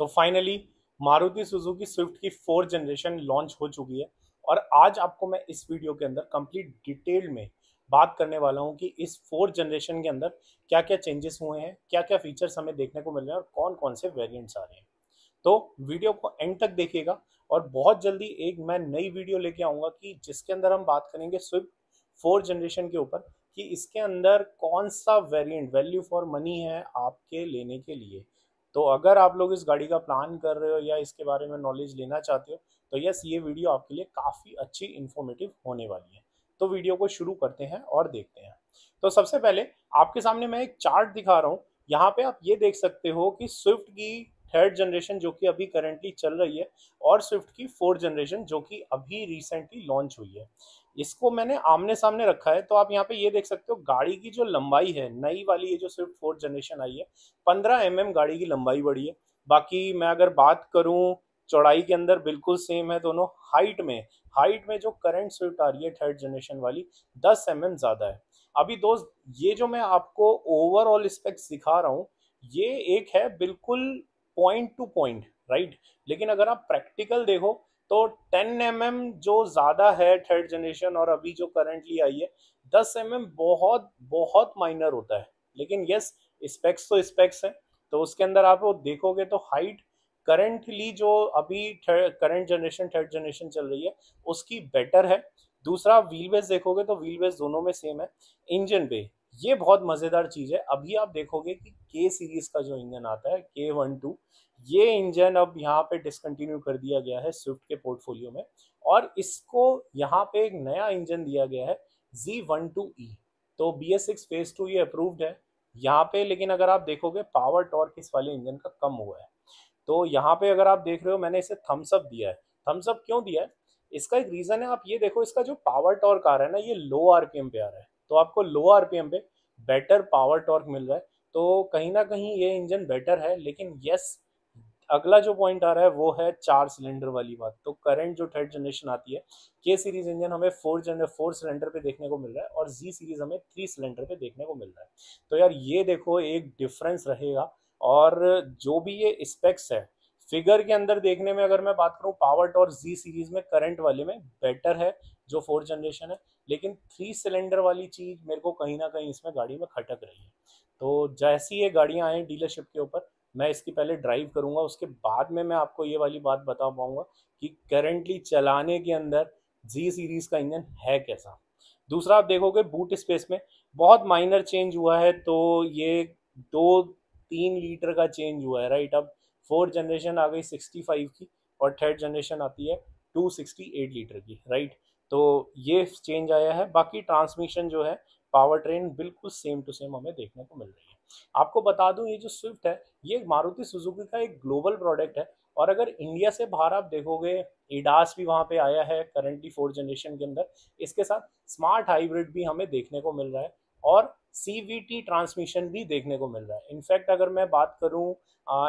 तो finally Maruti Suzuki Swift की fourth generation launch हो चुकी है। और आज आपको मैं इस वीडियो के अंदर कंप्लीट डिटेल में बात करने वाला हूँ कि इस फोर्थ जनरेशन के अंदर क्या क्या चेंजेस हुए हैं क्या क्या फीचर्स हमें देखने को मिल रहे हैं और कौन कौन से वेरिएंट्स आ रहे हैं। तो वीडियो को एंड तक देखिएगा और बहुत जल्दी एक मैं नई वीडियो लेके आऊँगा कि जिसके अंदर हम बात करेंगे स्विफ्ट फोर्थ जनरेशन के ऊपर कि इसके अंदर कौन सा वेरिएंट वैल्यू फॉर मनी है आपके लेने के लिए। तो अगर आप लोग इस गाड़ी का प्लान कर रहे हो या इसके बारे में नॉलेज लेना चाहते हो तो यस ये वीडियो आपके लिए काफ़ी अच्छी इन्फॉर्मेटिव होने वाली है। तो वीडियो को शुरू करते हैं और देखते हैं। तो सबसे पहले आपके सामने मैं एक चार्ट दिखा रहा हूँ। यहाँ पे आप ये देख सकते हो कि स्विफ्ट की थर्ड जनरेशन जो कि अभी करंटली चल रही है और स्विफ्ट की फोर्थ जनरेशन जो कि अभी रिसेंटली लॉन्च हुई है। इसको मैंने आमने सामने रखा है तो आप यहाँ पे ये देख सकते हो, गाड़ी की जो लंबाई है, नई वाली, ये जो स्विफ्ट फोर्थ जनरेशन आई है, पंद्रह एम mm गाड़ी की लंबाई बढ़ी है। बाकी मैं अगर बात करूँ चौड़ाई के अंदर, बिल्कुल सेम है दोनों हाइट में हाइट में जो करंट स्विफ्ट आ रही है थर्ड जनरेशन वाली, दस एम mm ज़्यादा है। अभी दोस्त, ये जो मैं आपको ओवरऑल स्पेक्स दिखा रहा हूँ, ये एक है बिल्कुल पॉइंट टू पॉइंट राइट लेकिन अगर आप प्रैक्टिकल देखो तो 10 एम mm जो ज़्यादा है थर्ड जनरेशन और अभी जो करंटली आई है 10 एम mm बहुत बहुत माइनर होता है। लेकिन यस स्पेक्स तो स्पेक्स है। तो उसके अंदर आप वो देखोगे तो हाइट करंटली जो अभी करंट जनरेशन थर्ड जनरेशन चल रही है, उसकी बेटर है। दूसरा व्हील बेस देखोगे तो व्हील बेस दोनों में सेम है। इंजन पे ये बहुत मज़ेदार चीज़ है। अभी आप देखोगे कि के सीरीज़ का जो इंजन आता है के वन टू ये इंजन अब यहाँ पे डिसकंटिन्यू कर दिया गया है स्विफ्ट के पोर्टफोलियो में और इसको यहाँ पे एक नया इंजन दिया गया है जी वन टू ई तो B S six phase two ये अप्रूव्ड है यहाँ पे, लेकिन अगर आप देखोगे पावर टॉर्क इस वाले इंजन का कम हुआ है। तो यहाँ पे अगर आप देख रहे हो, मैंने इसे थम्सअप दिया है। थम्सअप क्यों दिया है? इसका एक रीज़न है, आप ये देखो, इसका जो पावर टॉर्क आ रहा है ना, ये लो आरपीएम पे आ रहा है। तो आपको लो आरपीएम पे बेटर पावर टॉर्क मिल रहा है। तो कहीं ना कहीं ये इंजन बेटर है, लेकिन यस अगला जो पॉइंट आ रहा है, वो है चार सिलेंडर वाली बात। तो करंट जो थर्ड जनरेशन आती है के सीरीज़ इंजन हमें फोर जनर फोर सिलेंडर पे देखने को मिल रहा है और जी सीरीज़ हमें थ्री सिलेंडर पे देखने को मिल रहा है। तो यार, ये देखो, एक डिफरेंस रहेगा और जो भी ये स्पेक्स है फिगर के अंदर देखने में अगर मैं बात करूँ पावर टॉर जी सीरीज़ में करंट वाले में बेटर है, जो फोर्थ जनरेशन है, लेकिन थ्री सिलेंडर वाली चीज़ मेरे को कहीं ना कहीं इसमें गाड़ी में खटक रही है। तो जैसी ये गाड़ियाँ आए डीलरशिप के ऊपर मैं इसकी पहले ड्राइव करूँगा, उसके बाद में मैं आपको ये वाली बात बता पाऊँगा कि करेंटली चलाने के अंदर जी सीरीज़ का इंजन है कैसा। दूसरा, आप देखोगे बूट स्पेस में बहुत माइनर चेंज हुआ है तो ये दो तीन लीटर का चेंज हुआ है राइट अब फोर्थ जनरेशन आ गई सिक्सटी फाइव की और थर्ड जनरेशन आती है टू सिक्सटी एट लीटर की राइट तो ये चेंज आया है। बाकी ट्रांसमिशन जो है पावर ट्रेन बिल्कुल सेम टू सेम हमें देखने को मिल रही है। आपको बता दूँ, ये जो स्विफ्ट है, ये मारुति सुजुकी का एक ग्लोबल प्रोडक्ट है। और अगर इंडिया से बाहर आप देखोगे इडास भी वहाँ पे आया है करंटली फोर्थ जनरेशन के अंदर। इसके साथ स्मार्ट हाइब्रिड भी हमें देखने को मिल रहा है और सीवीटी ट्रांसमिशन भी देखने को मिल रहा है। इनफैक्ट अगर मैं बात करूँ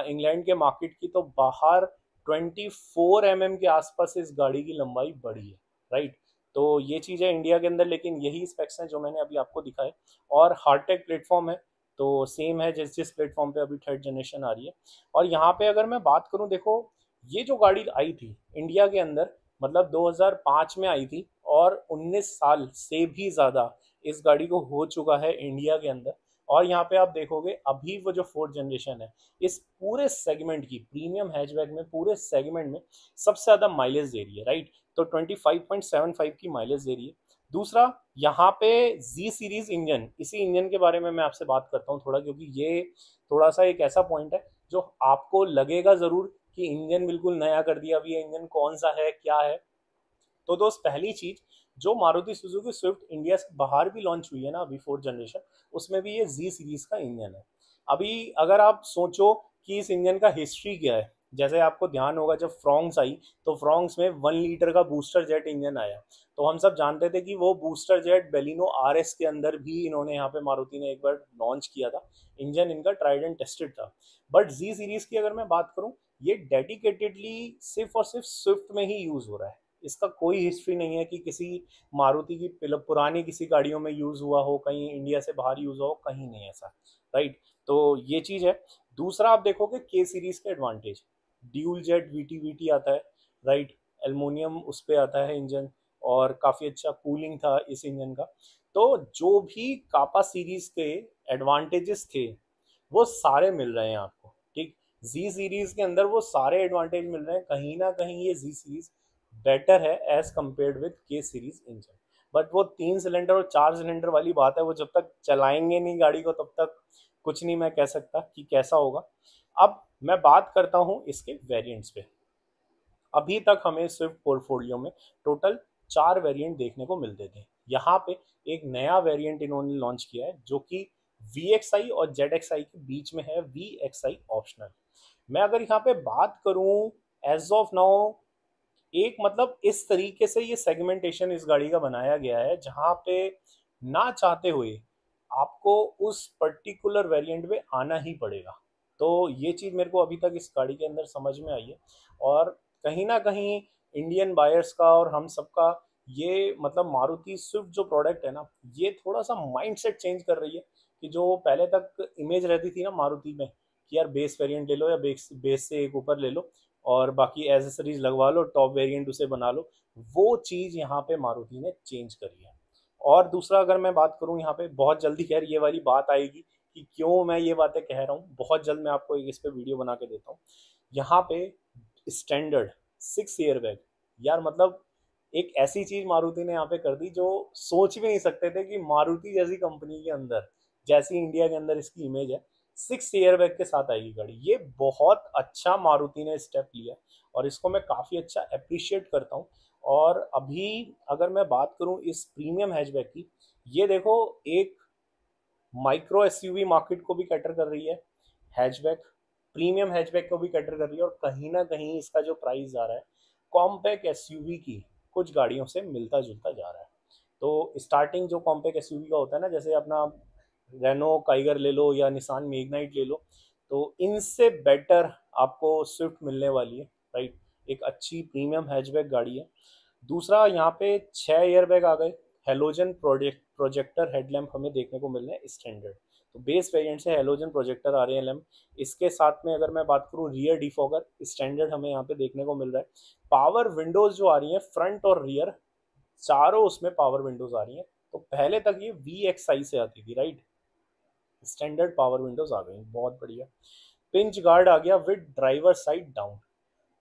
इंग्लैंड के मार्केट की तो बाहर 24 फोर mm के आसपास इस गाड़ी की लंबाई बढ़ी है राइट तो ये चीज़ है इंडिया के अंदर, लेकिन यही स्पेक्स हैं जो मैंने अभी आपको दिखाए। और हार्टेक प्लेटफॉर्म है तो सेम है जिस जिस प्लेटफॉर्म पे अभी थर्ड जनरेशन आ रही है। और यहाँ पे अगर मैं बात करूँ, देखो, ये जो गाड़ी आई थी इंडिया के अंदर मतलब 2005 में आई थी और 19 साल से भी ज़्यादा इस गाड़ी को हो चुका है इंडिया के अंदर। और यहाँ पे आप देखोगे, अभी वो जो फोर्थ जनरेशन है, इस पूरे सेगमेंट की प्रीमियम हैचबैक में, पूरे सेगमेंट में सबसे ज़्यादा माइलेज दे रही है राइट तो 25.75 की माइलेज दे रही है। दूसरा, यहाँ पे जी सीरीज़ इंजन इसी इंजन के बारे में मैं आपसे बात करता हूँ थोड़ा, क्योंकि ये थोड़ा सा एक ऐसा पॉइंट है जो आपको लगेगा ज़रूर कि इंजन बिल्कुल नया कर दिया। अभी इंजन कौन सा है, क्या है? तो दोस्त, पहली चीज़, जो मारुति सुजुकी स्विफ्ट इंडिया से बाहर भी लॉन्च हुई है ना अभी फोर्थ जनरेशन उसमें भी ये जी सीरीज़ का इंजन है। अभी अगर आप सोचो कि इस इंजन का हिस्ट्री क्या है जैसे आपको ध्यान होगा, जब फ्रॉन्ग्स आई तो फ्रॉन्ग्स में वन लीटर का बूस्टर जेट इंजन आया। तो हम सब जानते थे कि वो बूस्टर जेट बेलिनो आरएस के अंदर भी इन्होंने यहाँ पे मारुति ने एक बार लॉन्च किया था। इंजन इनका ट्राइड एंड टेस्टेड था। बट जी सीरीज़ की अगर मैं बात करूँ, ये डेडिकेटेडली सिर्फ़ और सिर्फ़ स्विफ्ट में ही यूज़ हो रहा है। इसका कोई हिस्ट्री नहीं है कि किसी मारुति की पुरानी किसी गाड़ियों में यूज़ हुआ हो, कहीं इंडिया से बाहर यूज़ हुआ हो, कहीं नहीं ऐसा। राइट तो ये चीज़ है। दूसरा आप देखोगे के सीरीज़ के advantage dual jet V T V T आता है राइट एलमोनियम उस पर आता है इंजन और काफ़ी अच्छा कूलिंग था इस इंजन का। तो जो भी कापा सीरीज़ के एडवांटेजेस थे, वो सारे मिल रहे हैं आपको, ठीक? जी सीरीज़ के अंदर वो सारे एडवांटेज मिल रहे हैं। कहीं ना कहीं ये जी सीरीज़ बेटर है as compared with K series engine but वो तीन सिलेंडर और चार सिलेंडर वाली बात है, वो जब तक चलाएँगे नहीं गाड़ी को, तब तक कुछ नहीं मैं कह सकता कि कैसा होगा। अब मैं बात करता हूँ इसके वेरिएंट्स पे। अभी तक हमें स्विफ्ट पोर्टफोलियो में टोटल चार वेरिएंट देखने को मिलते थे। यहाँ पे एक नया वेरिएंट इन्होंने लॉन्च किया है, जो कि VXI और ZXI के बीच में है VXI ऑप्शनल मैं अगर यहाँ पे बात करूँ एज ऑफ़ नाउ एक मतलब इस तरीके से ये सेगमेंटेशन इस गाड़ी का बनाया गया है, जहाँ पे ना चाहते हुए आपको उस पर्टिकुलर वेरिएंट में आना ही पड़ेगा। तो ये चीज़ मेरे को अभी तक इस गाड़ी के अंदर समझ में आई है। और कहीं ना कहीं इंडियन बायर्स का और हम सबका ये मतलब मारुति स्विफ्ट जो प्रोडक्ट है ना, ये थोड़ा सा माइंडसेट चेंज कर रही है कि जो पहले तक इमेज रहती थी ना मारुति में कि यार बेस वेरिएंट ले लो या बेस बेस से एक ऊपर ले लो और बाकी एसेसरीज लगवा लो टॉप वेरिएंट उसे बना लो, वो चीज़ यहाँ पे मारुति ने चेंज करी है। और दूसरा अगर मैं बात करूँ यहाँ पे, बहुत जल्दी खैर ये वाली बात आएगी कि क्यों मैं ये बातें कह रहा हूँ, बहुत जल्द मैं आपको इस पर वीडियो बना के देता हूँ। यहाँ पे स्टैंडर्ड सिक्स ईयर बैग यार मतलब एक ऐसी चीज़ मारुति ने यहाँ पे कर दी जो सोच भी नहीं सकते थे कि मारुति जैसी कंपनी के अंदर, जैसी इंडिया के अंदर इसकी इमेज है सिक्स ईयर बैग के साथ आएगी गाड़ी। ये बहुत अच्छा मारुति ने स्टेप लिया और इसको मैं काफ़ी अच्छा अप्रिशिएट करता हूँ। और अभी अगर मैं बात करूँ इस प्रीमियम हैचबैग की, ये देखो एक माइक्रो एसयूवी मार्केट को भी कैटर कर रही है हैचबैक प्रीमियम हैचबैग को भी कैटर कर रही है और कहीं ना कहीं इसका जो प्राइस जा रहा है कॉम्पैक्ट एसयूवी की कुछ गाड़ियों से मिलता जुलता जा रहा है। तो स्टार्टिंग जो कॉम्पैक्ट एसयूवी का होता है ना, जैसे अपना रेनो काइगर ले लो या निशान मेगनाइट ले लो तो इनसे बेटर आपको स्विफ्ट मिलने वाली है राइट एक अच्छी प्रीमियम हैचबैक गाड़ी है। दूसरा, यहाँ पे छः एयर बैग आ गए हेलोजन प्रोजेक्ट प्रोजेक्टर हेडलैम्प हमें देखने को मिल रहे हैं स्टैंडर्ड तो बेस वेरिएंट से हेलोजन प्रोजेक्टर आ रहे हैं लैम्प इसके साथ में अगर मैं बात करूँ रियर डिफॉगर स्टैंडर्ड हमें यहाँ पे देखने को मिल रहा है. पावर विंडोज़ जो आ रही हैं फ्रंट और रियर चारों उसमें पावर विंडोज़ आ रही हैं. तो पहले तक ये वी एक्स आई से आती थी राइट स्टैंडर्ड पावर विंडोज़ आ गई, बहुत बढ़िया. पिंच गार्ड आ गया विद ड्राइवर साइड डाउन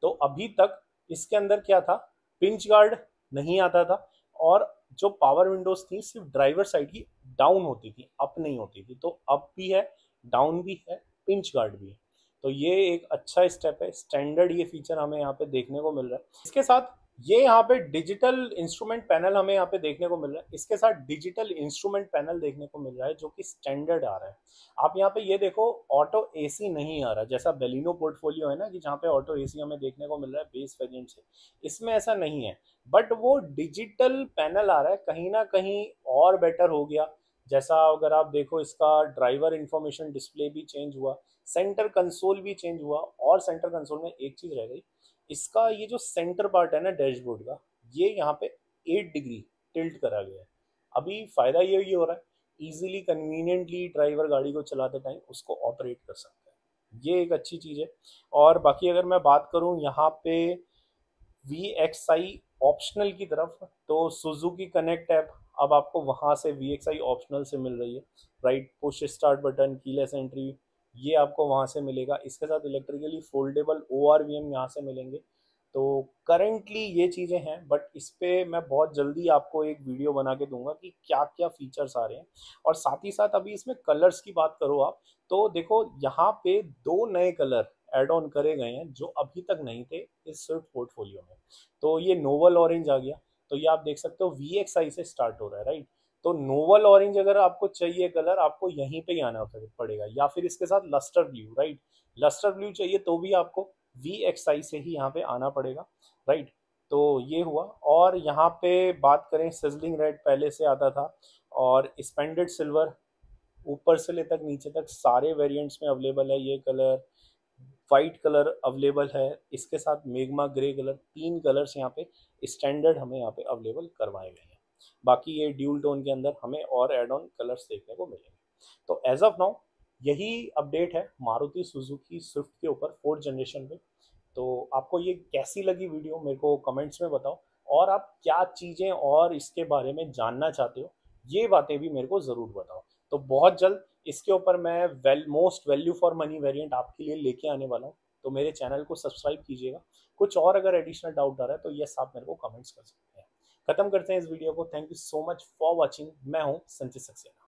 तो अभी तक इसके अंदर क्या था? पिंच गार्ड नहीं आता था और जो पावर विंडोज़ थी, सिर्फ़ ड्राइवर साइड की डाउन होती थी अप नहीं होती थी। तो अप भी है डाउन भी है पिंच गार्ड भी है। तो ये एक अच्छा स्टेप है स्टैंडर्ड ये फीचर हमें यहाँ पे देखने को मिल रहा है। इसके साथ ये यहाँ पे डिजिटल इंस्ट्रूमेंट पैनल हमें यहाँ पे देखने को मिल रहा है। इसके साथ डिजिटल इंस्ट्रूमेंट पैनल देखने को मिल रहा है, जो कि स्टैंडर्ड आ रहा है। आप यहाँ पे ये देखो ऑटो एसी नहीं आ रहा, जैसा बेलिनो पोर्टफोलियो है ना, कि जहाँ पे ऑटो एसी हमें देखने को मिल रहा है बेस वेरियंट से। इसमें ऐसा नहीं है। बट वो डिजिटल पैनल आ रहा है, कहीं ना कहीं और बेटर हो गया। जैसा अगर आप देखो, इसका ड्राइवर इंफॉर्मेशन डिस्प्ले भी चेंज हुआ सेंटर कंसोल भी चेंज हुआ, और सेंटर कंसोल में एक चीज़ रह गई इसका ये जो सेंटर पार्ट है ना डैशबोर्ड का, ये यहाँ पे एट डिग्री टिल्ट करा गया है। अभी फ़ायदा ये ये हो रहा है इजीली कन्वीनियंटली ड्राइवर गाड़ी को चलाते टाइम उसको ऑपरेट कर सकता है। ये एक अच्छी चीज़ है। और बाकी अगर मैं बात करूँ यहाँ पे वी एक्स आई ऑप्शनल की तरफ़ तो सुजुकी कनेक्ट ऐप अब आपको वहाँ से वी एक्स आई ऑप्शनल से मिल रही है। Right push start button keyless entry ये आपको वहाँ से मिलेगा। इसके साथ electrically foldable O R V M यहाँ से मिलेंगे। तो करेंटली ये चीज़ें हैं बट इस पर मैं बहुत जल्दी आपको एक वीडियो बना के दूँगा कि क्या क्या फीचर्स आ रहे हैं। और साथ ही साथ अभी इसमें कलर्स की बात करो आप तो देखो यहाँ पे दो नए कलर एड ऑन करे गए हैं, जो अभी तक नहीं थे, इस स्विफ्ट पोर्टफोलियो में। तो ये नोवल ऑरेंज आ गया। तो ये आप देख सकते हो वी एक्स आई से स्टार्ट हो रहा है राइट तो नोवल ऑरेंज अगर आपको चाहिए कलर, आपको यहीं पे ही आना पड़ेगा। या फिर इसके साथ lustre blue, right? Lustre blue चाहिए तो भी आपको वी एक्स आई से ही यहाँ पे आना पड़ेगा, राइट? तो ये हुआ। और यहाँ पे बात करें, सिजलिंग रेड पहले से आता था और स्पेंडेड सिल्वर ऊपर से ले तक नीचे तक सारे वेरिएंट्स में अवेलेबल है ये कलर। वाइट कलर अवेलेबल है। इसके साथ मेगमा ग्रे कलर, तीन कलर्स यहाँ पे स्टैंडर्ड हमें यहाँ पे अवेलेबल करवाए गए हैं। बाकी ये ड्यूल टोन के अंदर हमें और एड ऑन कलर्स देखने को मिलेंगे। तो एज ऑफ़ नाउ यही अपडेट है मारुति सुजुकी स्विफ्ट के ऊपर फोर्थ जनरेशन में। तो आपको ये कैसी लगी वीडियो मेरे को कमेंट्स में बताओ। और आप क्या चीज़ें और इसके बारे में जानना चाहते हो, ये बातें भी मेरे को ज़रूर बताओ। तो बहुत जल्द इसके ऊपर मैं well most value for money variant आपके लिए लेके आने वाला हूँ। तो मेरे चैनल को सब्सक्राइब कीजिएगा। कुछ और अगर एडिशनल डाउट आ रहा है तो यस आप मेरे को कमेंट्स कर सकते हैं। खत्म करते हैं इस वीडियो को। Thank you so much for watching मैं हूँ संचित सक्सेना।